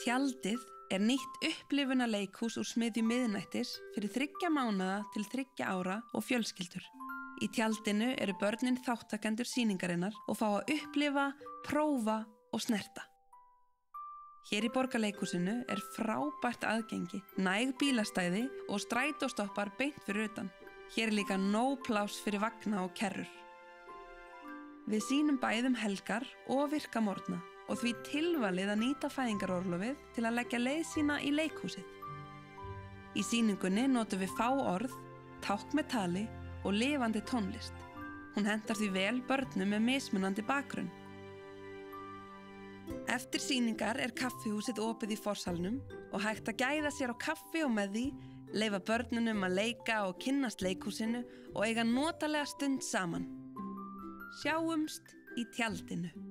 Tjaldið er nýtt upplifuna leikús úr smiðju miðnættis fyrir þryggja mánada til þryggja ára og fjölskyldur. Í tjaldinu eru börnin þáttakendur síningarinnar og fá að upplifa, prófa og snerta. Hér í borgarleikúsinu er frábært aðgengi, næg bílastæði og strætóstoppar beint fyrir utan. Hér er líka nóg plás fyrir vagna og kerrur. Við sínum bæðum helgar og virkamorna og því tilvalið að nýta fæðingarorlofið til að leggja leið sína í leikhúsið. Í síningunni notum við fá orð, ták með tali og lifandi tónlist. Hún hendar því vel börnum með mismunandi bakgrunn. Eftir síningar er kaffihúsið opið í forsalnum og hægt að gæða sér á kaffi og með því leifa börnunum að leika og kynnast leikhúsinu og eiga notalega stund saman. Sjáumst í tjaldinu.